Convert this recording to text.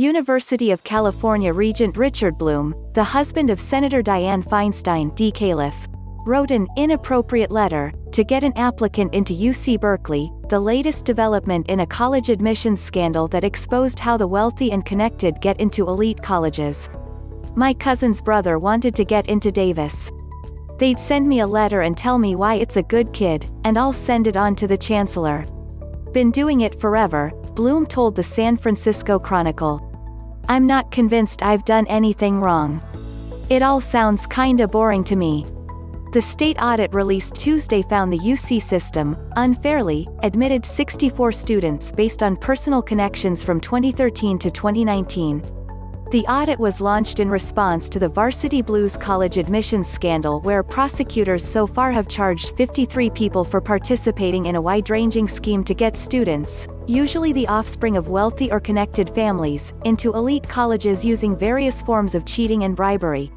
University of California Regent Richard Blum, the husband of Senator Dianne Feinstein D. Califf, wrote an inappropriate letter to get an applicant into UC Berkeley, the latest development in a college admissions scandal that exposed how the wealthy and connected get into elite colleges. My cousin's brother wanted to get into Davis. They'd send me a letter and tell me why it's a good kid, and I'll send it on to the chancellor. Been doing it forever, Blum told the San Francisco Chronicle. I'm not convinced I've done anything wrong. It all sounds kinda boring to me. The state audit released Tuesday found the UC system, unfairly, admitted 64 students based on personal connections from 2013 to 2019. The audit was launched in response to the Varsity Blues College admissions scandal where prosecutors so far have charged 53 people for participating in a wide-ranging scheme to get students, usually the offspring of wealthy or connected families, into elite colleges using various forms of cheating and bribery.